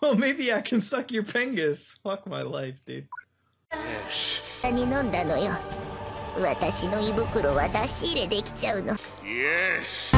Well, maybe I can suck your pengus. Fuck my life, dude. Yes!